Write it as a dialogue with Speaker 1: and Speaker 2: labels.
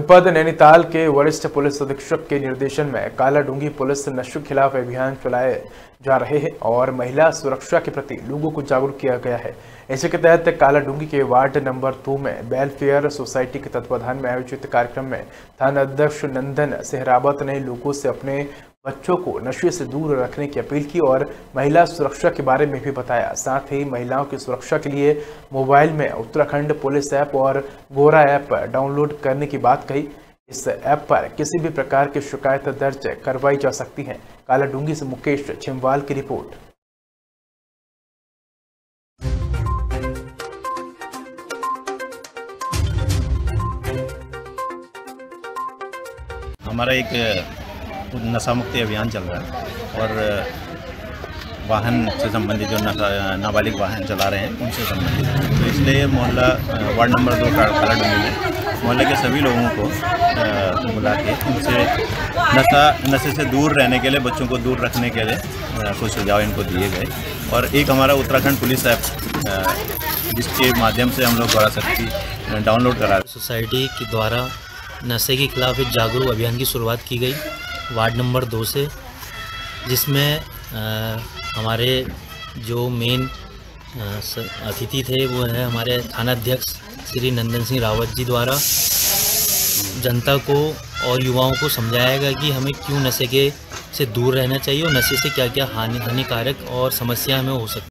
Speaker 1: जनपद नैनीताल के वरिष्ठ पुलिस अधीक्षक के निर्देशन में कालाडूँगी पुलिस नशे खिलाफ अभियान चलाए जा रहे हैं और महिला सुरक्षा के प्रति लोगों को जागरूक किया गया है। इसी के तहत काला डूँगी के वार्ड नंबर दो में वेलफेयर सोसाइटी के तत्वाधान में आयोजित कार्यक्रम में थाना अध्यक्ष नंदन सेहरावत ने लोगों से अपने बच्चों को नशे से दूर रखने की अपील की और महिला सुरक्षा के बारे में भी बताया। साथ ही महिलाओं की सुरक्षा के लिए मोबाइल में उत्तराखंड पुलिस ऐप और गोरा ऐप डाउनलोड करने की बात कही। इस ऐप पर किसी भी प्रकार की शिकायत दर्ज करवाई जा सकती है। काला डूँगी से मुकेश छिमवाल की रिपोर्ट।
Speaker 2: हमारा एक नशा मुक्ति अभियान चल रहा है और, वाहन से संबंधित जो नशा, नाबालिग वाहन चला रहे हैं, उनसे संबंधित। तो इसलिए मोहल्ला, वार्ड नंबर दो काला डूँगी में मोहल्ले के सभी लोगों को बुला के उनसे नशा नशे से दूर रहने के लिए बच्चों को दूर रखने के लिए कुछ सुझाव इनको दिए गए। और एक हमारा उत्तराखंड पुलिस ऐप जिसके माध्यम से हम लोग बड़ा शक्ति डाउनलोड करा
Speaker 3: सोसाइटी के द्वारा नशे के खिलाफ एक जागरूक अभियान की शुरुआत की गई वार्ड नंबर दो से जिसमें आ, हमारे जो मेन अतिथि थे वो है हमारे थाना अध्यक्ष श्री नंदन सिंह रावत जी द्वारा जनता को और युवाओं को समझाया गया कि हमें क्यों नशे के से दूर रहना चाहिए और नशे से क्या क्या हानि हानिकारक और समस्या हमें हो सकती